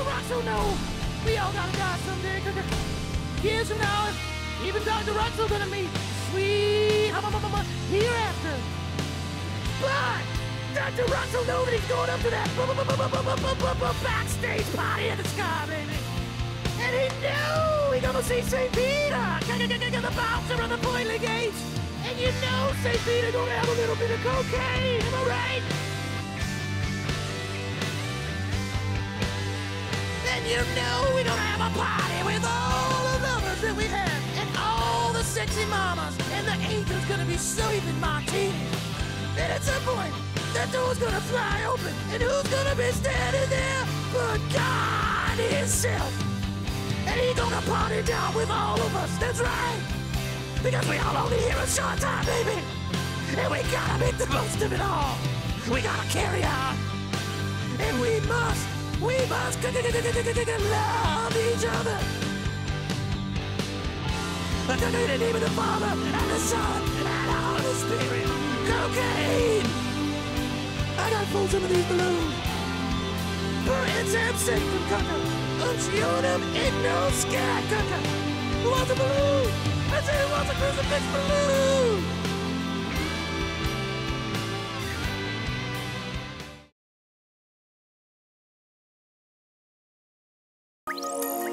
Dr. Rockzo no! We all gotta die someday. Years from now, even Dr. Rockzo gonna meet sweet hereafter. But Dr. Rockzo knows that he's going up to that backstage party in the sky, baby. And he knew he gonna see St. Peter, the bouncer on the pearly gates. And you know St. Peter gonna have a little bit of cocaine, am I right? You know we're gonna have a party with all the lovers that we have, and all the sexy mamas, and the angel's gonna be serving martinis. And at some point, that door's gonna fly open, and who's gonna be standing there but God Himself? And He's gonna party down with all of us, that's right! Because we all only here a short time, baby! And we gotta make the most of it all! We gotta carry on! And we must we must love each other. In the name of the Father, and the Son, and the Holy Spirit. Cocaine! I gotta pull some of these balloons. For am safe from Cucker. Uncionum in no sky. Who wants a balloon? I say who wants a crucifix balloon? Música